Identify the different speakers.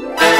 Speaker 1: Bye.